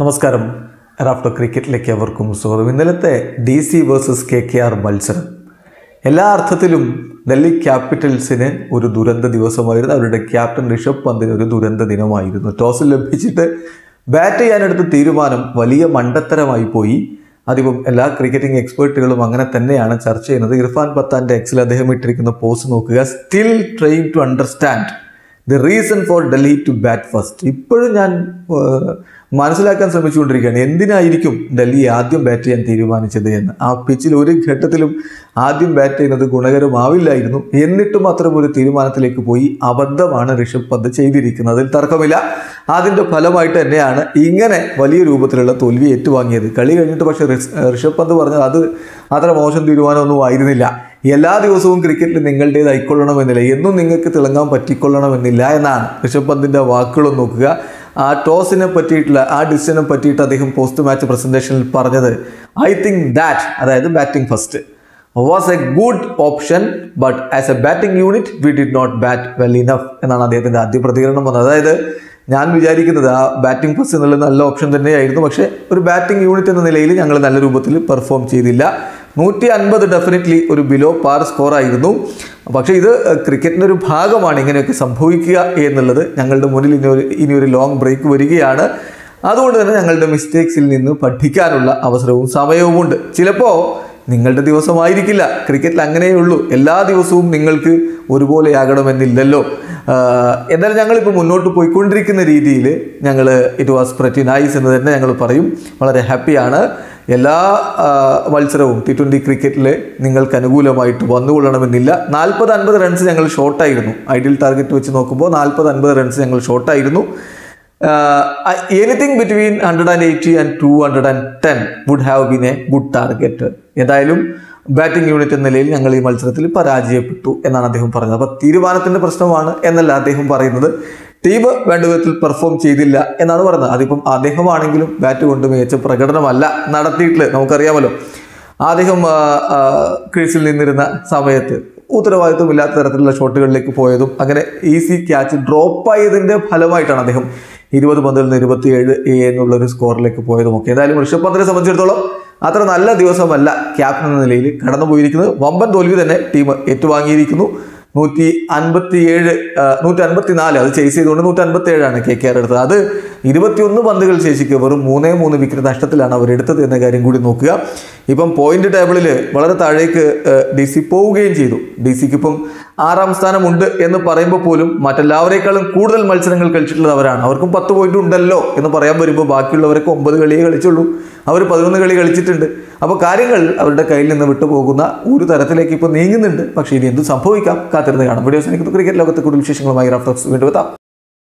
നമസ്കാരം. റാഫ്റ്റർ ക്രിക്കറ്റിലേക്ക് അവർക്കും സ്വാഗതം. ഇന്നലത്തെ D C versus K K R മത്സരം. എല്ലാ അർത്ഥത്തിലും ഡൽഹി ക്യാപിറ്റൽസിന് ഒരു ദുരന്ത ദിവസമായിരുന്നു. അവരുടെ ക്യാപ്റ്റൻ ഋഷഭ് പന്തിന് ഒരു ദുരന്ത ദിനമായിരുന്നു. ടോസ് ലഭിച്ചിട്ട് ബാറ്റ് ചെയ്യാനെടുത്ത തീരുമാനം വലിയ മണ്ടത്തരമായി പോയി. അതിപ്പം എല്ലാ ക്രിക്കറ്റിംഗ് എക്സ്പേർട്ടുകളും അങ്ങനെ തന്നെയാണ് ചർച്ച ചെയ്യുന്നത്. ഇർഫാൻ പത്താന്റെ എക്സിൽ അദ്ദേഹം ഇട്ടിരിക്കുന്ന പോസ്റ്റ് നോക്കുക. Still trying to understand the reason for Delhi to bat first ഇപ്പോഴും ഞാൻ മനസ്സിലാക്കാൻ ശ്രമിച്ചുകൊണ്ടിരിക്കുകയാണ്. എന്തിനായിരിക്കും ഡൽഹി ആദ്യം ബാറ്റ് ചെയ്യാൻ തീരുമാനിച്ചത് എന്ന്? ആ പിച്ചിൽ ഒരു ഘട്ടത്തിലും ആദ്യം ബാറ്റ് ചെയ്യുന്നത് ഗുണകരമാവില്ലായിരുന്നു. എന്നിട്ടും അത്തരം ഒരു തീരുമാനത്തിലേക്ക് പോയി അബദ്ധമാണ് ഋഷഭ് പന്ത് ചെയ്തിരിക്കുന്നത്. അതിൽ തർക്കമില്ല. അതിന്റെ ഫലമായിട്ട് തന്നെയാണ് ഇങ്ങനെ വലിയ രൂപത്തിലുള്ള തോൽവി ഏറ്റുവാങ്ങിയത്. കളി കഴിഞ്ഞിട്ട് പക്ഷേ ഋഷ്- ഋഷഭ് പന്ത് പറഞ്ഞത് അത് അത്ര മോശം തീരുമാനമൊന്നും ആയിരുന്നില്ല. എല്ലാ ദിവസവും ക്രിക്കറ്റിൽ നിങ്ങളുടേതായിക്കൊള്ളണമെന്നില്ല. എന്നും നിങ്ങൾക്ക് തിളങ്ങാൻ പറ്റിക്കൊള്ളണമെന്നില്ല എന്നാണ് ഋഷഭ് പന്തിന്റെ വാക്കുകൾ നോക്കുക. ആ ടോസിനെ പറ്റിയിട്ടുള്ള ആ ഡിസിഷനെ പറ്റിയിട്ട് അദ്ദേഹം പോസ്റ്റ് മാച്ച് പ്രസന്റേഷനിൽ പറഞ്ഞത് ഐ തിങ്ക് ദാറ്റ് അതായത് batting first was a good option but as a batting unit we did not bat well enough എന്നാണ് അദ്ദേഹത്തിന്റെ ആദ്യ പ്രതികരണം വന്നത്. അതായത് ഞാൻ വിചാരിക്കുന്നത് ആ ബാറ്റിംഗ് ഫസ്റ്റ് എന്നുള്ളത് നല്ല ഓപ്ഷൻ തന്നെയായിരുന്നു പക്ഷേ ഒരു ബാറ്റിംഗ് യൂണിറ്റ് എന്ന നിലയിൽ ഞങ്ങൾ നല്ല രൂപത്തിൽ പെർഫോം ചെയ്തില്ല. നൂറ്റി അൻപത് ഡെഫിനറ്റ്ലി ഒരു ബിലോ പാർ സ്കോറായിരുന്നു പക്ഷേ ഇത് ക്രിക്കറ്റിന്റെ ഒരു ഭാഗമാണ് ഇങ്ങനെയൊക്കെ സംഭവിക്കുക എന്നുള്ളത്. ഞങ്ങളുടെ മുന്നിൽ ഇനിയൊരു ഒരു ഇനി ഒരു ലോങ് ബ്രേക്ക് വരികയാണ്. അതുകൊണ്ട് തന്നെ ഞങ്ങളുടെ മിസ്റ്റേക്സിൽ നിന്ന് പഠിക്കാനുള്ള അവസരവും സമയവുമുണ്ട് ചിലപ്പോൾ നിങ്ങളുടെ ദിവസമായിരിക്കില്ല. ക്രിക്കറ്റിൽ അങ്ങനെയുള്ളൂ എല്ലാ ദിവസവും നിങ്ങൾക്ക് ഒരുപോലെയാകണമെന്നില്ലല്ലോ. എന്തായാലും ഞങ്ങളിപ്പോൾ മുന്നോട്ട് പോയിക്കൊണ്ടിരിക്കുന്ന രീതിയിൽ ഞങ്ങൾ ഇറ്റ് വാസ് പ്രറ്റി നൈസ് എന്ന് തന്നെ ഞങ്ങൾ പറയും. വളരെ ഹാപ്പിയാണ്. എല്ലാ മത്സരവും ടി ട്വന്റി ക്രിക്കറ്റിൽ നിങ്ങൾക്ക് അനുകൂലമായിട്ട് വന്നുകൊള്ളണമെന്നില്ല. നാൽപ്പത് അൻപത് റൺസ് ഞങ്ങൾ ഷോർട്ടായിരുന്നു ഐഡിയൽ ടാർഗറ്റ് വെച്ച് നോക്കുമ്പോൾ നാൽപ്പത് അൻപത് റൺസ് ഞങ്ങൾ ഷോർട്ടായിരുന്നു anything between hundred and eighty and two hundred and ten would have been a good target ഏതായാലും ബാറ്റിംഗ് യൂണിറ്റ് എന്ന നിലയിൽ ഞങ്ങൾ ഈ മത്സരത്തിൽ പരാജയപ്പെട്ടു എന്നാണ് അദ്ദേഹം പറഞ്ഞത്. അപ്പോൾ തീരുമാനത്തിന്റെ പ്രശ്നമാണ് എന്നല്ല അദ്ദേഹം പറയുന്നത്. ടീം വേണ്ട വിധത്തിൽ പെർഫോം ചെയ്തില്ല എന്നാണ് പറയുന്നത്. അതിപ്പം അദ്ദേഹമാണെങ്കിലും ബാറ്റ് കൊണ്ട് മികച്ച പ്രകടനമല്ല നടത്തിയിട്ടുള്ളത്. നമുക്കറിയാമല്ലോ. അദ്ദേഹം ക്രീസിൽ നിന്നിരുന്ന സമയത്ത് ഉത്തരവാദിത്വമില്ലാത്ത തരത്തിലുള്ള ഷോട്ടുകളിലേക്ക് പോയതും അങ്ങനെ ഈസി ക്യാച്ച് ഡ്രോപ്പ് ആയതിന്റെ ഫലമായിട്ടാണ് അദ്ദേഹം ഇരുപത് പന്തിൽ നിന്ന് ഇരുപത്തിയേഴ് എന്നുള്ളൊരു സ്കോറിലേക്ക് പോയതും ഒക്കെ ഏതായാലും ഋഷഭ് പന്തിനെ സംബന്ധിച്ചിടത്തോളം അത്ര നല്ല ദിവസമല്ല ക്യാപ്റ്റൻ എന്ന നിലയിൽ കടന്നുപോയിരിക്കുന്നത്. വമ്പൻ തോൽവി തന്നെ ടീം ഏറ്റുവാങ്ങിയിരിക്കുന്നു. നൂറ്റി അൻപത്തി ഏഴ് നൂറ്റി അൻപത്തി നാല് അത് ചേസ് ചെയ്തുകൊണ്ട് നൂറ്റി അൻപത്തി ഏഴാണ് കെ കെ ആർ എടുത്തത്. അത് ഇരുപത്തിയൊന്ന് പന്തുകൾ ശേഷിക്ക് വെറും മൂന്നേ മൂന്ന് വിക്കറ്റ് നഷ്ടത്തിലാണ് അവർ എടുത്തത് എന്ന കാര്യം കൂടി നോക്കുക. ഇപ്പം പോയിന്റ് ടേബിളിൽ വളരെ താഴേക്ക് ഡി സി പോവുകയും ചെയ്തു. ഡി സിക്ക് ഇപ്പം ആറാം സ്ഥാനമുണ്ട് എന്ന് പറയുമ്പോൾ പോലും മറ്റെല്ലാവരേക്കാളും കൂടുതൽ മത്സരങ്ങൾ കളിച്ചിട്ടുള്ളത് അവരാണ് അവർക്കും പത്ത് പോയിന്റ് ഉണ്ടല്ലോ എന്ന് പറയാൻ വരുമ്പോൾ ബാക്കിയുള്ളവരൊക്കെ ഒമ്പത് കളിയേ കളിച്ചുള്ളൂ. അവർ പതിനൊന്ന് കളി കളിച്ചിട്ടുണ്ട്. അപ്പോൾ കാര്യങ്ങൾ അവരുടെ കയ്യിൽ നിന്ന് വിട്ടുപോകുന്ന ഒരു തരത്തിലേക്ക് ഇപ്പോൾ നീങ്ങുന്നുണ്ട്. പക്ഷേ ഇനി എന്ത് സംഭവിക്കാം? കാത്തിരുന്ന് കാണാം. വീഡിയോസ് എനിക്ക് ക്രിക്കറ്റ് ലോകത്തെ കൂടുതൽ വിശേഷങ്ങളുമായി റഫ്ലക്സ് വീണ്ടും എത്താം.